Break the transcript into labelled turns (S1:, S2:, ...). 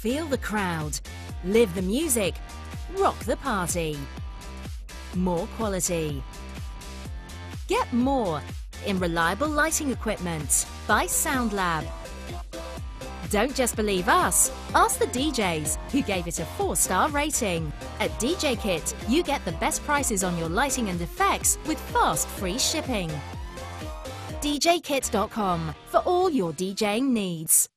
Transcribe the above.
S1: Feel the crowd. Live the music. Rock the party. More quality. Get more in reliable lighting equipment by SoundLab. Don't just believe us, ask the DJs who gave it a 4-star rating. At DJ Kit, you get the best prices on your lighting and effects with fast free shipping. DJKit.com for all your DJing needs.